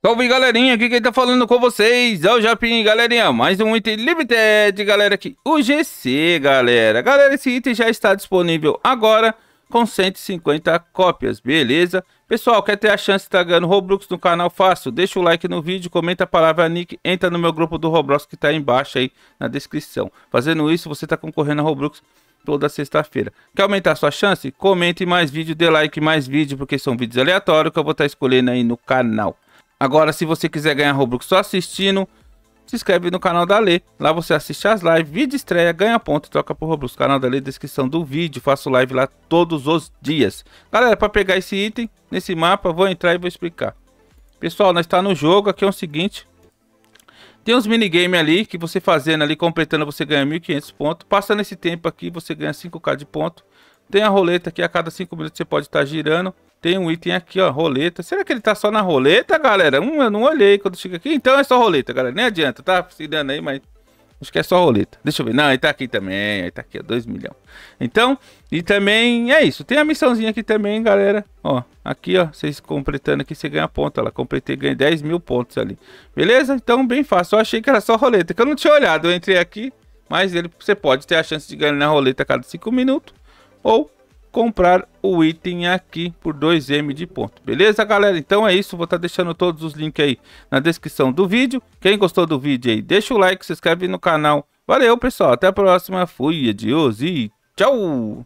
Salve galerinha, aqui quem tá falando com vocês é o Japim, galerinha, mais um item limited, galera, aqui, o GC, galera, galera, esse item já está disponível agora com 150 cópias, beleza? Pessoal, quer ter a chance de estar ganhando Roblox no canal fácil? Deixa o like no vídeo, comenta a palavra nick, entra no meu grupo do Roblox que tá aí embaixo aí na descrição. Fazendo isso, você tá concorrendo a Roblox toda sexta-feira. Quer aumentar sua chance? Comente mais vídeo, dê like mais vídeo, porque são vídeos aleatórios que eu vou estar escolhendo aí no canal. Agora, se você quiser ganhar Roblox só assistindo, se inscreve no canal da Lê. Lá você assiste as lives, vídeo estreia, ganha ponto e troca por Roblox. Canal da Lê, descrição do vídeo. Faço live lá todos os dias. Galera, para pegar esse item, nesse mapa, vou entrar e vou explicar. Pessoal, nós está no jogo. Aqui é o seguinte. Tem uns minigames ali que você fazendo ali, completando, você ganha 1.500 pontos. Passando esse tempo aqui, você ganha 5k de ponto. Tem a roleta que a cada 5 minutos você pode estar girando. Tem um item aqui, ó, roleta. Será que ele tá só na roleta, galera? Hum, eu não olhei quando chega aqui. Então é só roleta, galera. Nem adianta, tá? Se dando aí, mas... Acho que é só roleta. Deixa eu ver. Não, ele tá aqui também. Ele tá aqui, ó, 2 milhões. Então, e também é isso. Tem a missãozinha aqui também, galera. Ó, aqui, ó. Vocês completando aqui, você ganha ponto. Ela completei, ganhei 10 mil pontos ali. Beleza? Então, bem fácil. Eu achei que era só roleta, que eu não tinha olhado. Eu entrei aqui, mas ele, você pode ter a chance de ganhar na roleta a cada 5 minutos. Ou comprar o item aqui por 2M de ponto. Beleza, galera? Então é isso. Vou estar tá deixando todos os links aí na descrição do vídeo. Quem gostou do vídeo aí, deixa o like, se inscreve no canal. Valeu, pessoal. Até a próxima. Fui, adiós e tchau!